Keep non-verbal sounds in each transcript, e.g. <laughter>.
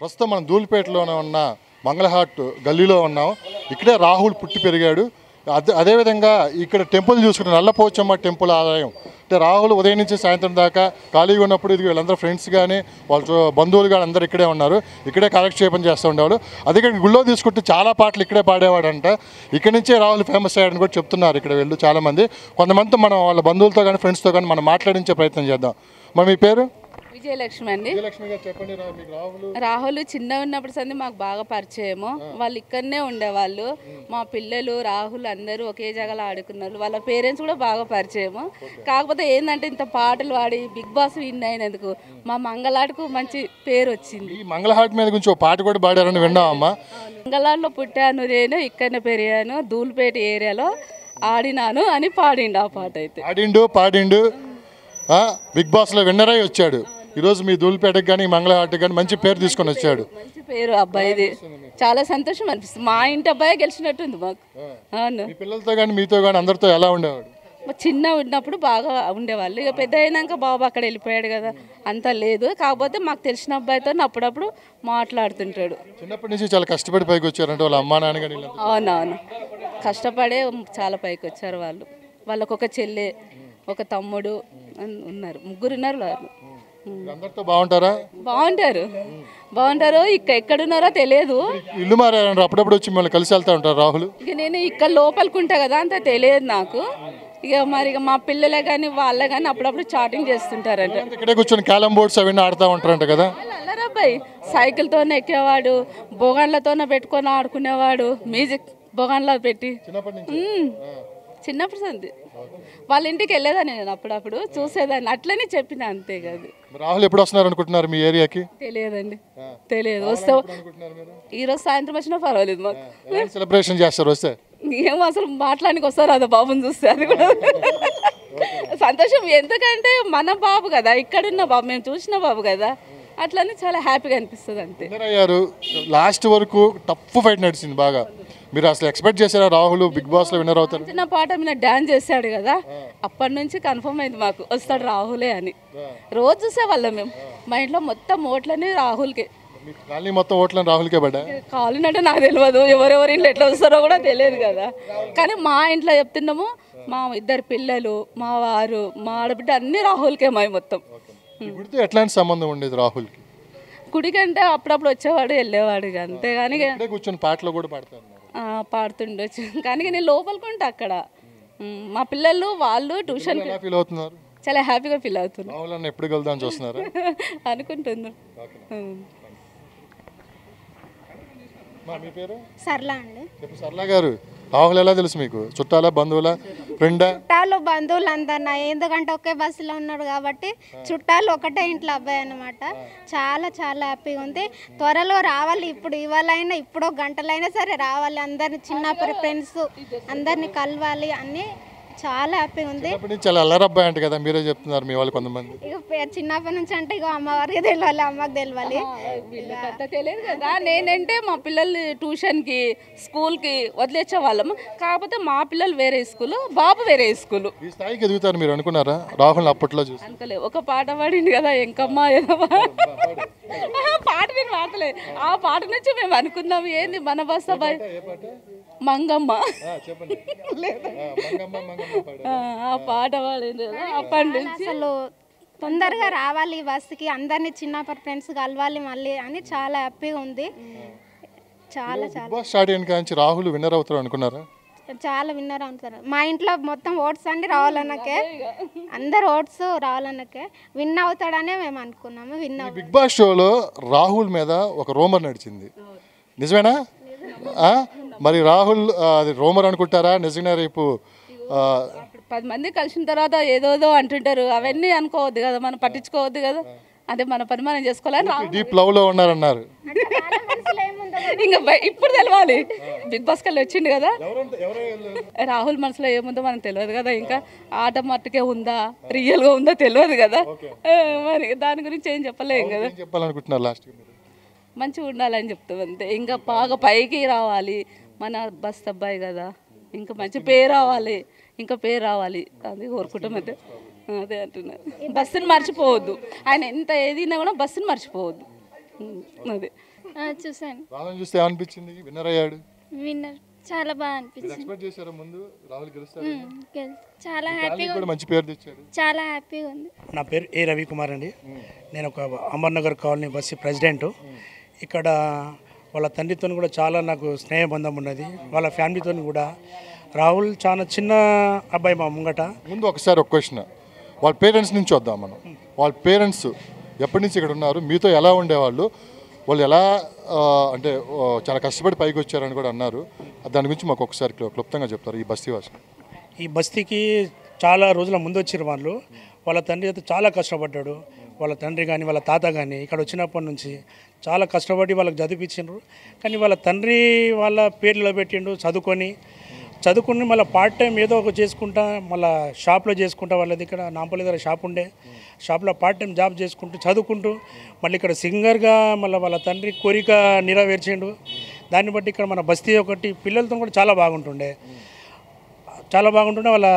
ప్రస్తుతం మనం ధూళిపేటలోనే ఉన్న మంగళహాట్ గల్లీలో ఉన్నాం. ఇక్కడే రాహుల్ పుట్టి పెరిగాడు. అదే అదేవిధంగా ఇక్కడ టెంపుల్ చూసుకుంటే నల్లపోచమ్మ టెంపుల్ ఆలయం. అంటే రాహుల్ ఉదయం నుంచి సాయంత్రం దాకా ఖాళీగా ఉన్నప్పుడు ఇది వీళ్ళందరూ ఫ్రెండ్స్ కానీ వాళ్ళ బంధువులు కానీ అందరూ ఇక్కడే ఉన్నారు. ఇక్కడే కాలక్షేపం చేస్తూ ఉండేవాడు అదే గుళ్ళో తీసుకుంటే చాలా పాటలు ఇక్కడే పాడేవాడంట. ఇక్కడ నుంచే రాహుల్ ఫేమస్ అయ్యాడని కూడా చెప్తున్నారు ఇక్కడ వెళ్ళు చాలామంది. కొంతమందితో మనం వాళ్ళ బంధువులతో కానీ ఫ్రెండ్స్తో కానీ మనం మాట్లాడించే ప్రయత్నం చేద్దాం. మరి మీ పేరు? విజయలక్ష్మి అండి. రాహుల్. చిన్న ఉన్నప్పుడు సంది మాకు బాగా పరిచయము. వాళ్ళు ఇక్కడనే ఉండేవాళ్ళు. మా పిల్లలు రాహుల్ అందరూ ఒకే జగలో ఆడుకున్నారు. వాళ్ళ పేరెంట్స్ కూడా బాగా పరిచయము. కాకపోతే ఏంటంటే ఇంత పాటలు పాడి బిగ్ బాస్ విన్ అయినందుకు మా మంగళాటకు మంచి పేరు వచ్చింది. మంగళహాట్ మీద ఒక పాట కూడా పాడారని విన్నామమ్మా మంగళాట్లో పుట్టాను నేను ఇక్కడనే పెరిగాను ధూల్పేట ఏరియాలో ఆడినాను అని పాడిండు ఆ పాట అయితే. ఆడిండు పాడిండు. బిగ్ బాస్లో విన్నర్ వచ్చాడు. ఈరోజు మీ ధూళిపేటకి కానీ మంగళహాట్కి కానీ మంచి పేరు తీసుకొని వచ్చాడు. మంచి పేరు అబ్బాయిది. చాలా సంతోషం అనిపిస్తుంది. మా ఇంటి అబ్బాయి గెలిచినట్టుంది మాకు. అవును. మీ పిల్లలతో కానీ మీతో కానీ అందరితో ఎలా ఉండేవాడు? మా చిన్న ఉన్నప్పుడు బాగా ఉండేవాళ్ళు. ఇక పెద్ద అయినాక బాబు అక్కడ వెళ్ళిపోయాడు కదా అంత లేదు. కాకపోతే మాకు తెలిసిన అబ్బాయితో అప్పుడప్పుడు మాట్లాడుతుంటాడు. చిన్నప్పటి నుంచి చాలా కష్టపడి పైకి వచ్చారంటే వాళ్ళ అమ్మా నాన్న. అవునవును. కష్టపడే చాలా పైకి వచ్చారు వాళ్ళు. వాళ్ళకు ఒక చెల్లె ఒక తమ్ముడు ఉన్నారు. ముగ్గురు ఉన్నారు వాళ్ళు. అందరితో బాగుంటారా? బాగుంటారు. బాగుంటారు ఇక్క ఎక్కడున్నారో తెలియదు. ఇల్లు మారారంటారు అప్పుడప్పుడు వచ్చి మిమ్మల్ని కలిసి వెళ్తా ఉంటారు రాహుల్. ఇక నేను ఇక్కడ లోపలికి ఉంటా కదా అంత తెలియదు నాకు. ఇక మరి ఇక మా పిల్లలే కానీ వాళ్ళే కానీ అప్పుడప్పుడు చాటింగ్ చేస్తుంటారంట. ఇక్కడే కూర్చొని క్యాలమ్ బోర్డ్స్ అవన్నీ ఆడుతూ ఉంటారంట కదా? అల్లరబ్బాయి సైకిల్తోనే ఎక్కేవాడు బొగాన్లతోనే పెట్టుకొని ఆడుకునేవాడు మ్యూజిక్ బొగాన్లో పెట్టి. చిన్నప్పటి. చిన్నప్పుడు సంది. వాళ్ళ ఇంటికి వెళ్ళేదాన్ని నేను అప్పుడప్పుడు చూసేదాన్ని. అట్లనే చెప్పిన అంతే కాదు. రాహుల్ ఎప్పుడు వస్తున్నారు అనుకుంటున్నారు మీ ఏరియాకి? తెలియదండి. తెలియదు. మీరు? ఈరోజు సాయంత్రం వచ్చినా పర్వాలేదు మాకు. సెలబ్రేషన్ చేస్తారు వస్తే? ఏమో అసలు మాట్లాడానికి వస్తారు అదే బాబుని చూస్తే అది కూడా. సంతోషం. ఎందుకంటే మన బాబు కదా ఇక్కడున్న బాబు మేము చూసిన బాబు కదా. అట్లని చాలా హ్యాపీగా అనిపిస్తుంది అంతే. అయ్యారు లాస్ట్ వరకు టఫ్ ఫైట్ నడిచింది బాగా. మీరు అసలు ఎక్స్పెక్ట్ చేశారా రాహుల్ బిగ్ బాస్లో విన్నర్ అవుతారు? చిన్న పాట మీద డాన్స్ చేశాడు కదా అప్పటి నుంచి కన్ఫర్మ్ అయింది మాకు వస్తాడు రాహులే అని. రోజు చూసేవాళ్ళం మేము. మా ఇంట్లో మొత్తం ఓట్లని రాహుల్కే. కాలనీ మొత్తం ఓట్లను రాహుల్కే పడ్డా? కావాలంటే నాకు తెలియదు ఎవరెవరి ఇంట్లో ఎట్లా వస్తారో కూడా తెలియదు కదా. కానీ మా ఇంట్లో చెప్తున్నాము మా ఇద్దరు పిల్లలు మా వారు మా ఆడబిడ్డ అన్ని రాహుల్కే మావి మొత్తం. గుడితో ఎట్లాంటి సంబంధం ఉండేది రాహుల్కి? గుడికంటే అప్పుడప్పుడు వచ్చేవాడు వెళ్ళేవాడు అంతేగాని కూర్చొని పాటలు కూడా పాడతారు. ఆ, పాడుతుండొచ్చు. కానీ నేను లోపలికి ఉంటా అక్కడ. మా పిల్లలు వాళ్ళు ట్యూషన్ ఫీల్ అవుతున్నారు? చాలా హ్యాపీగా ఫీల్ అవుతున్నారు. ఎప్పుడు కలుద్దాం చూస్తున్నారా? <laughs> పేరు? సర్లా అండి. సర్లా గారు. రాహుల్ ఎలా తెలుసు మీకు? చుట్టాలా బంధువులా? ఫ్రెండా? చుట్టాలు బంధువులు అందరు ఎందుకంటే ఒకే బస్సులో ఉన్నాడు కాబట్టి చుట్టాలు ఒకటే ఇంట్లో అబ్బాయి అనమాట చాలా చాలా హ్యాపీగా ఉంది. త్వరలో రావాలి. ఇప్పుడు ఇవాళైనా ఇప్పుడు గంటలైనా సరే రావాలి. అందరిని చిన్నప్పటి ఫ్రెండ్స్ అందరిని కలవాలి అని చాలా హ్యాపీగా ఉంది. చాలా అల్లరబ్బాయి అంట కదా మీరే చెప్తున్నారు మీ వాళ్ళు కొంతమంది. ఇక చిన్నప్పటి నుంచి అంటే ఇక అమ్మవారికి తెలియాలి అమ్మకి తెలియాలి తెలియదు కదా. నేనంటే మా పిల్లలు ట్యూషన్కి స్కూల్కి వదిలేచ్చే వాళ్ళము. కాకపోతే మా పిల్లలు వేరే స్కూలు బాబు వేరే స్కూలు ఈ స్థాయికి ఎదుగుతారు మీరు అనుకున్నారా? రాహుల్ అప్పట్లో చూసి. అనుకోలే ఒక పాట పాడింది కదా ఎంకమ్మ ఏదో పాట నేను పాడలే. ఆ పాట నుంచి మేము అనుకున్నాం ఏంది మన బస్ అబ్బాయి మంగమ్మ. ఆ, ఆ పాట పాడింది కదా అప్పటి నుంచి. అసలు తొందరగా రావాలి ఈ బస్సుకి అందరినీ చిన్నప్పటి ఫ్రెండ్స్ కలవాలి మళ్ళీ అని చాలా హ్యాపీగా ఉంది. చాలా చాలా. బిగ్ బాస్ స్టార్ట్ అయిన కాంచి రాహుల్ విన్నర్ అవుతారు అనుకున్నారా? చాలా విన్నర్ అవుతారు. మా ఇంట్లో మొత్తం ఓట్స్ అన్ని రావాలన్నకే. అందరు ఓట్స్ రావాలన్నకే. విన్ అవుతాడనే మేము అనుకున్నాము విన్ బిగ్ బాస్ షోలో రాహుల్ మీద ఒక రోమర్ నడిచింది. నిజమేనా? ఆ? మరి రాహుల్ అది రోమర్ అనుకుంటారా? నిజంగా రేపు పది మంది కలిసిన తర్వాత ఏదోదో అంటుంటారు. అవన్నీ అనుకోవద్దు కదా మనం పట్టించుకోవద్దు కదా. అదే మన పని మనం చేసుకోవాలని డీప్ లవ్లో ఉన్నారన్నారు ఇంకా ఇప్పుడు తెలవాలి. బిగ్ బాస్ కల్లా వచ్చిండు కదా. రాహుల్ మనసులో ఏముందో మనకు తెలియదు కదా. ఇంకా ఆట మట్టుకే ఉందా? రియల్గా ఉందో తెలియదు కదా. మరి దాని గురించి ఏం చెప్పలేం కదా. ఏం చెప్పాలనుకుంటున్నారు లాస్ట్ మంచిగా ఉండాలని చెప్తాం అంతే. ఇంకా బాగా పైకి రావాలి. మన బస్ అబ్బాయి కదా. ఇంకా మంచి పేరు రావాలి. ఇంకా పేరు రావాలి. అది కోరుకుంటాం అదే అంటున్నారు. బస్సుని మర్చిపోవద్దు. ఆయన ఎంత ఏదినా కూడా బస్సుని మర్చిపోవద్దు. అదే. ఆ, చూశాను. రాహుల్ చూస్తే ఏమనిపించింది? విన్నర్ అయ్యాడు. విన్నర్. చాలా బాగా అనిపించింది. చేశారా ముందు? రాహుల్ గెలుస్తాడు? చాలా హ్యాపీగా కూడా మంచి పేరు తెచ్చాడు. చాలా హ్యాపీగా ఉంది. నా పేరు ఏ రవికుమార్ అండి. నేను ఒక అమర్నగర్ కాలనీ బస్సు ప్రెసిడెంట్. ఇక్కడ వాళ్ళ తండ్రితో కూడా చాలా నాకు స్నేహబంధం ఉన్నది. వాళ్ళ ఫ్యామిలీతో కూడా. రాహుల్ చాలా చిన్న అబ్బాయి మా ముంగట. ముందు ఒకసారి ఒక క్వశ్చన్. వాళ్ళ పేరెంట్స్ నుంచి వద్దాం మనం. వాళ్ళ పేరెంట్స్ ఎప్పటి నుంచి ఇక్కడ ఉన్నారు? మీతో ఎలా ఉండేవాళ్ళు? వాళ్ళు ఎలా అంటే చాలా కష్టపడి పైకి వచ్చారని కూడా అన్నారు. దాని గురించి మాకు ఒకసారి క్లు- క్లుప్తంగా చెప్తారు ఈ బస్తీ భాష ఈ బస్తీకి చాలా రోజుల ముందు వచ్చిన వాళ్ళు. వాళ్ళ తండ్రి అయితే చాలా కష్టపడ్డాడు. వాళ్ళ తండ్రి కానీ వాళ్ళ తాత కానీ ఇక్కడ వచ్చినప్పటి నుంచి చాలా కష్టపడి వాళ్ళకి చదివించిండ్రు కానీ వాళ్ళ తండ్రి వాళ్ళ పేర్లో పెట్టిండు చదువుకొని. చదువుకుని మళ్ళీ పార్ట్ టైం ఏదో ఒక చేసుకుంటా మళ్ళీ షాప్లో చేసుకుంటా వాళ్ళది ఇక్కడ నాంపల్లి దగ్గర షాప్ ఉండే. షాప్లో పార్ట్ టైం జాబ్ చేసుకుంటూ చదువుకుంటూ మళ్ళీ ఇక్కడ సింగర్గా మళ్ళీ వాళ్ళ తండ్రి కోరిక నెరవేర్చిండు. దాన్ని బట్టి ఇక్కడ మన బస్తీ ఒకటి పిల్లలతో కూడా చాలా బాగుంటుండే. చాలా బాగుంటుండే వాళ్ళ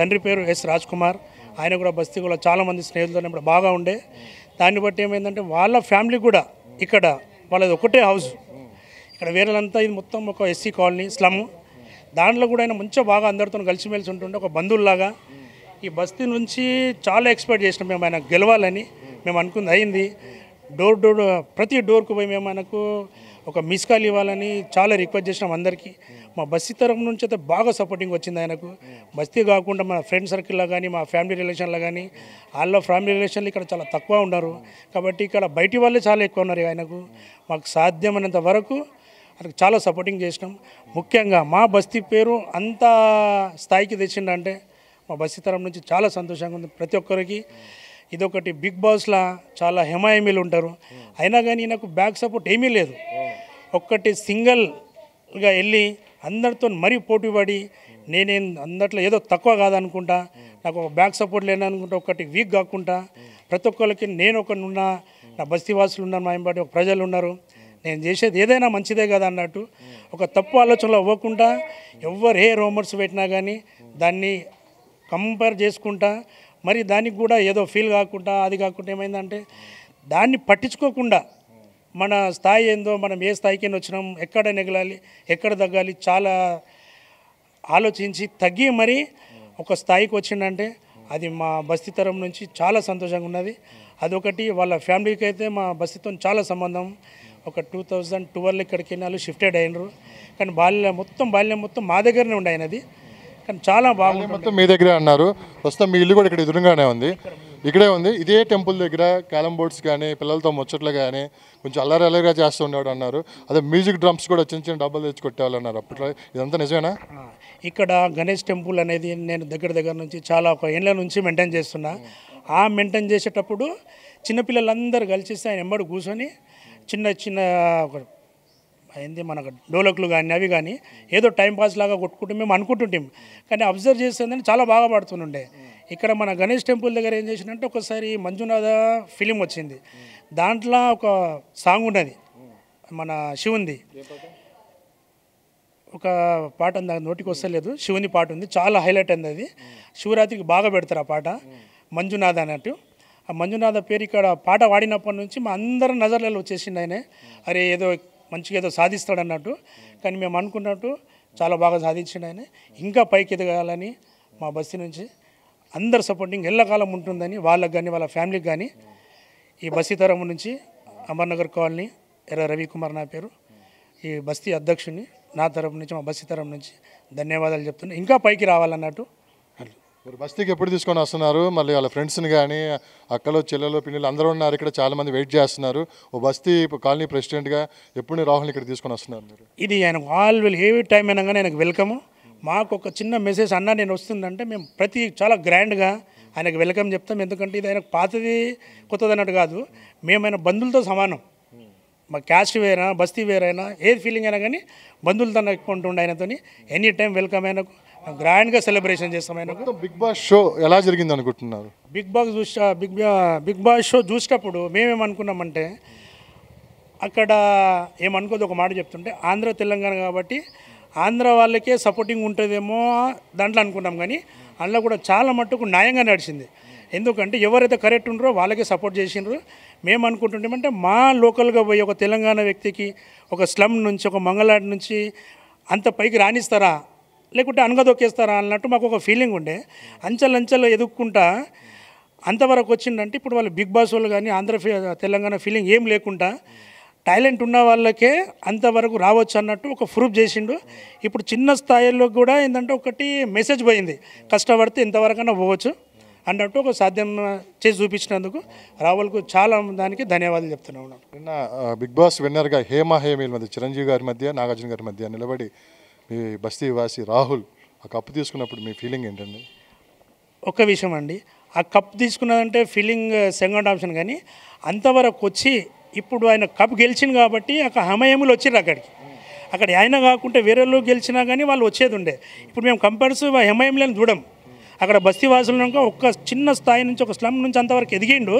తండ్రి పేరు ఎస్ రాజ్ కుమార్. ఆయన కూడా బస్తీ కూడా చాలామంది స్నేహితులతో ఇప్పుడు బాగా ఉండే. దాన్ని బట్టి ఏమైందంటే వాళ్ళ ఫ్యామిలీ కూడా ఇక్కడ వాళ్ళది ఒకటే హౌస్. ఇక్కడ వేరేలంతా ఇది మొత్తం ఒక ఎస్సీ కాలనీ స్లమ్. దాంట్లో కూడా ఆయన మంచిగా బాగా అందరితో కలిసిమెలిసి ఉంటుండే ఒక బంధువుల్లాగా. ఈ బస్తీ నుంచి చాలా ఎక్స్పెక్ట్ చేసినాం మేము ఆయన గెలవాలని. మేము అనుకుంది అయింది. డోర్ డోర్ ప్రతి డోర్కు పోయి మేము ఆయనకు ఒక మిస్ కాల్ ఇవ్వాలని చాలా రిక్వెస్ట్ చేసినాం అందరికీ. మా బస్తీ తరఫు నుంచి అయితే బాగా సపోర్టింగ్ వచ్చింది ఆయనకు. బస్తీ కాకుండా మన ఫ్రెండ్ సర్కిల్లో కానీ మా ఫ్యామిలీ రిలేషన్లో కానీ వాళ్ళ ఫ్యామిలీ రిలేషన్లు ఇక్కడ చాలా తక్కువ ఉన్నారు. కాబట్టి ఇక్కడ బయటి వాళ్ళే చాలా ఎక్కువ ఉన్నారు ఆయనకు. మాకు సాధ్యమైనంత వరకు అతనికి చాలా సపోర్టింగ్ చేసినాం. ముఖ్యంగా మా బస్తీ పేరు అంత స్థాయికి తెచ్చిండంటే మా బస్తీ తరం నుంచి చాలా సంతోషంగా ఉంది ప్రతి ఒక్కరికి. ఇదొకటి బిగ్ బాస్లా చాలా హెమాయమీలు ఉంటారు. అయినా కానీ నాకు బ్యాక్ సపోర్ట్ ఏమీ లేదు. ఒక్కటి సింగిల్గా వెళ్ళి అందరితో మరీ పోటీ పడి నేనేం అందట్లో ఏదో తక్కువ కాదనుకుంటా నాకు ఒక బ్యాక్ సపోర్ట్ లేననుకుంటా ఒకటి వీక్ కాకుండా ప్రతి ఒక్కరికి నేను ఒకనున్నా నా బస్తీవాసులు ఉన్నారు మా ఇంబడి ఒక ప్రజలు ఉన్నారు. నేను చేసేది ఏదైనా మంచిదే కదా అన్నట్టు ఒక తప్పు ఆలోచనలో అవ్వకుండా ఎవరు ఏ రోమర్స్ పెట్టినా కానీ దాన్ని కంపేర్ చేసుకుంటా మరి దానికి కూడా ఏదో ఫీల్ కాకుండా అది కాకుండా ఏమైందంటే దాన్ని పట్టించుకోకుండా మన స్థాయి ఏందో మనం ఏ స్థాయికి వచ్చినాం ఎక్కడ నెగలాలి ఎక్కడ తగ్గాలి చాలా ఆలోచించి తగ్గి మరి ఒక స్థాయికి వచ్చిందంటే అది మా బస్తీ తరం నుంచి చాలా సంతోషంగా ఉన్నది. అదొకటి వాళ్ళ ఫ్యామిలీకి అయితే మా బస్తీతో చాలా సంబంధం. ఒక టూ థౌజండ్ ట్వెల్వ్ ఇక్కడికి వాళ్ళు షిఫ్టెడ్ అయినరు. కానీ బాల్యం మొత్తం బాల్యం మొత్తం మా దగ్గరనే ఉండే ఆయనది. కానీ చాలా బాగుంది మొత్తం మీ దగ్గరే అన్నారు. ప్రస్తుతం మీ ఇల్లు కూడా ఇక్కడ ఎదురుగానే ఉంది. ఇక్కడే ఉంది. ఇదే టెంపుల్ దగ్గర క్యాలం బోర్డ్స్ కానీ పిల్లలతో ముచ్చట్లు కానీ కొంచెం అల్లరి అల్లరిగా చేస్తూ అన్నారు. అదే మ్యూజిక్ డ్రమ్స్ కూడా చిన్న చిన్న డబ్బులు తెచ్చి కొట్టేవాళ్ళు అన్నారు అప్పట్లో. ఇదంతా నిజమేనా? ఇక్కడ గణేష్ టెంపుల్ అనేది నేను దగ్గర దగ్గర నుంచి చాలా ఒక ఏళ్ళ నుంచి మెయింటైన్ చేస్తున్నా. ఆ మెయింటైన్ చేసేటప్పుడు చిన్నపిల్లలందరూ కలిసి ఆయన ఎంబడి కూర్చొని చిన్న చిన్న ఒక అయింది మనకు డోలకులు కానీ అవి కానీ ఏదో టైం పాస్ లాగా కొట్టుకుంటే మేము అనుకుంటుంటాం కానీ అబ్జర్వ్ చేస్తుందని చాలా బాగా పడుతుండే. ఇక్కడ మన గణేష్ టెంపుల్ దగ్గర ఏం చేసిందంటే ఒకసారి మంజునాథ ఫిలిం వచ్చింది. దాంట్లో ఒక సాంగ్ ఉన్నది. మన శివుంది. ఒక పాట ఉంది నోటికి వస్తలేదు. శివుని పాట ఉంది. చాలా హైలైట్ అయింది అది. శివరాత్రికి బాగా పెడతారు ఆ పాట. మంజునాథ అన్నట్టు. ఆ మంజునాథ పేరు ఇక్కడ పాట వాడినప్పటి నుంచి మా అందరి నజర్లలో వచ్చేసింది ఆయన. అరే ఏదో మంచిగా ఏదో సాధిస్తాడు అన్నట్టు. కానీ మేము అనుకున్నట్టు చాలా బాగా సాధించిండు ఆయన. ఇంకా పైకి ఎదగాలని మా బస్తీ నుంచి అందరు సపోర్టింగ్ ఎల్లకాలం ఉంటుందని వాళ్ళకి కానీ వాళ్ళ ఫ్యామిలీకి కానీ ఈ బస్తీ తరం నుంచి అమర్నగర్ కాలనీ ఎర్ర రవికుమార్ నా పేరు. ఈ బస్తీ అధ్యక్షుని నా తరపు నుంచి మా బస్తీ తరం నుంచి ధన్యవాదాలు చెప్తున్నా. ఇంకా పైకి రావాలన్నట్టు మరి బస్తీకి ఎప్పుడు తీసుకొని వస్తున్నారు? మళ్ళీ వాళ్ళ ఫ్రెండ్స్ని కానీ అక్కలు చెల్లెలు పిల్లలు అందరూ ఉన్నారు. ఇక్కడ చాలా మంది వెయిట్ చేస్తున్నారు. ఓ బస్తీ కాలనీ ప్రెసిడెంట్గా ఎప్పుడు రాహుల్ని ఇక్కడ తీసుకొని వస్తున్నారు మీరు? ఇది ఆయన ఆల్వేల్ ఏ టైం అయినా కానీ ఆయనకు వెల్కమ్. మాకు ఒక చిన్న మెసేజ్ అన్న నేను వస్తుందంటే మేము ప్రతి చాలా గ్రాండ్గా ఆయనకు వెల్కమ్ చెప్తాం. ఎందుకంటే ఇది ఆయనకు పాతది కొత్తది అన్నట్టు కాదు. మేము ఆయన బంధువులతో సమానం. మా క్యాస్ట్ వేరైనా బస్తీ వేరైనా ఏది ఫీలింగ్ అయినా కానీ బంధువులతో ఎక్కువ ఉంటుండే ఆయనతోని. ఎనీ టైం వెల్కమ్ ఆయనకు. గ్రాండ్గా సెలబ్రేషన్ చేస్తాం మొత్తం బిగ్ బాస్ షో ఎలా జరిగింది అనుకుంటున్నారు? బిగ్ బాస్ చూసా బిగ్ బా- బిగ్ బాస్ షో చూసేటప్పుడు మేమేమనుకున్నామంటే అక్కడ ఏమనుకోదు ఒక మాట చెప్తుంటే ఆంధ్ర తెలంగాణ కాబట్టి ఆంధ్ర వాళ్ళకే సపోర్టింగ్ ఉంటుందేమో దాంట్లో అనుకున్నాం కానీ అందులో కూడా చాలా మట్టుకు న్యాయంగా నడిచింది. ఎందుకంటే ఎవరైతే కరెక్ట్ ఉన్నారో వాళ్ళకే సపోర్ట్ చేసిండ్రు. మేము అనుకుంటుంటామంటే మా లోకల్గా పోయి ఒక తెలంగాణ వ్యక్తికి ఒక స్లమ్ నుంచి ఒక మంగళాడి నుంచి అంత పైకి రాణిస్తారా లేకుంటే అనగదొక్కేస్తారా అన్నట్టు మాకు ఒక ఫీలింగ్ ఉండే. అంచెలంచెలు ఎదుక్కుంటా అంతవరకు వచ్చిందంటే ఇప్పుడు వాళ్ళు బిగ్ బాస్ వాళ్ళు కానీ ఆంధ్ర ఫీ- తెలంగాణ ఫీలింగ్ ఏం లేకుండా టాలెంట్ ఉన్న వాళ్ళకే అంతవరకు రావచ్చు అన్నట్టు ఒక ప్రూఫ్ చేసిండు. ఇప్పుడు చిన్న స్థాయిలో కూడా ఏంటంటే ఒకటి మెసేజ్ పోయింది. కష్టపడితే ఇంతవరకైనా పోవచ్చు అన్నట్టు ఒక సాధ్యం చేసి చూపించినందుకు రావులకు చాలా దానికి ధన్యవాదాలు చెప్తున్నా ఉన్నాను నిన్న బిగ్ బాస్ విన్నర్గా హేమ హేమీల మధ్య చిరంజీవి గారి మధ్య నాగార్జున గారి మధ్య నిలబడి మీ బస్తీ వాసి రాహుల్ ఆ కప్పు తీసుకున్నప్పుడు మీ ఫీలింగ్ ఏంటండి? ఒక్క విషయం అండి. ఆ కప్ తీసుకున్నదంటే ఫీలింగ్ సెకండ్ ఆప్షన్ కానీ అంతవరకు వచ్చి ఇప్పుడు ఆయన కప్ గెలిచింది కాబట్టి అక్కడ హమయములు వచ్చిర్రు అక్కడికి. అక్కడ ఆయన కాకుంటే వేరే వాళ్ళు గెలిచినా కానీ వాళ్ళు వచ్చేది ఉండే. ఇప్పుడు మేము కంపేర్స్ హెమయంలను చూడం. అక్కడ బస్తీవాసులు కనుక ఒక్క చిన్న స్థాయి నుంచి ఒక స్లమ్ నుంచి అంతవరకు ఎదిగిండు.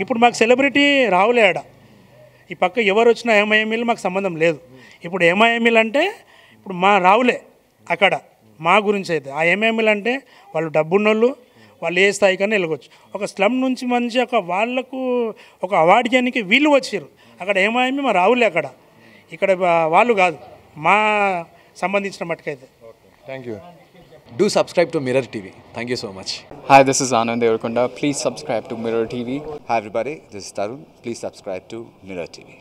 ఇప్పుడు మాకు సెలబ్రిటీ రావులే ఆడ ఈ పక్క ఎవరు వచ్చినా ఎంఐఎంఈలు మాకు సంబంధం లేదు. ఇప్పుడు ఎంఐఎంఈలు అంటే ఇప్పుడు మా రావులే అక్కడ. మా గురించి అయితే ఆ ఎంఐఎంఈలు అంటే వాళ్ళు డబ్బున్నోళ్ళు వాళ్ళు ఏ స్థాయి కన్నా వెళ్ళవచ్చు ఒక స్లమ్ నుంచి మంచి ఒక వాళ్ళకు ఒక అవార్డియానికి వీళ్ళు వచ్చారు అక్కడ ఏమైంది? మా రావులే అక్కడ. ఇక్కడ వాళ్ళు కాదు. మా సంబంధించిన మటుకైతే thank you do subscribe to Mirror TV thank you so much hi this is Anand Deverakonda please subscribe to Mirror TV hi everybody this is Tarun please subscribe to Mirror TV